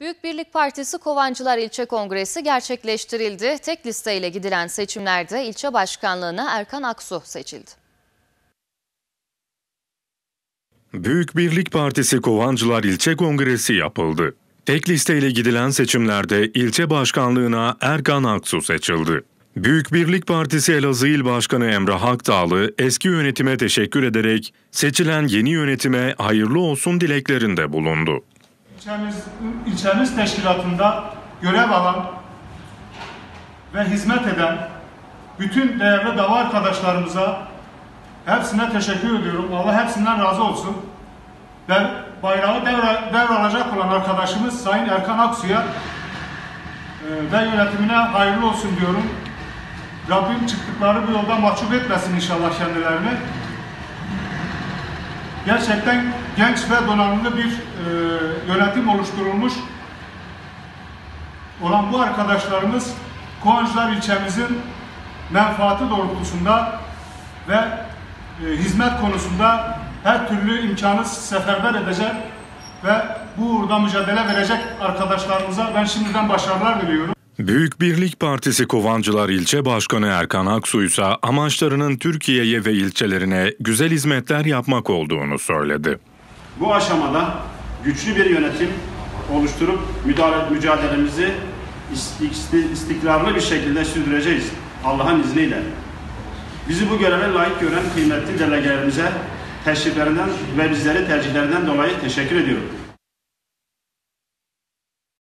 Büyük Birlik Partisi Kovancılar İlçe Kongresi gerçekleştirildi. Tek listeyle gidilen seçimlerde ilçe başkanlığına Erkan Aksu seçildi. Büyük Birlik Partisi Kovancılar İlçe Kongresi yapıldı. Tek listeyle gidilen seçimlerde ilçe başkanlığına Erkan Aksu seçildi. Büyük Birlik Partisi Elazığ İl Başkanı Emre Hakdağlı eski yönetime teşekkür ederek seçilen yeni yönetime hayırlı olsun dileklerinde bulundu. İlçemiz, ilçemiz teşkilatında görev alan ve hizmet eden bütün değerli dava arkadaşlarımıza hepsine teşekkür ediyorum. Allah hepsinden razı olsun. Ve bayrağı devre, devralacak olan arkadaşımız Sayın Erkan Aksu'ya e, ve yönetimine hayırlı olsun diyorum. Rabbim çıktıkları bu yolda mahcup etmesin inşallah kendilerini. Gerçekten genç ve donanımlı bir e, yönetim oluşturulmuş olan bu arkadaşlarımız Kovancılar ilçemizin menfaati doğrultusunda ve e, hizmet konusunda her türlü imkanı seferber edecek ve bu uğurda mücadele verecek arkadaşlarımıza ben şimdiden başarılar diliyorum. Büyük Birlik Partisi Kovancılar İlçe Başkanı Erkan Aksu ise amaçlarının Türkiye'ye ve ilçelerine güzel hizmetler yapmak olduğunu söyledi. Bu aşamada güçlü bir yönetim oluşturup mücadelemizi istikrarlı bir şekilde sürdüreceğiz Allah'ın izniyle. Bizi bu göreve layık gören kıymetli delegelerimize teşriflerinden ve bizleri tercihlerinden dolayı teşekkür ediyorum.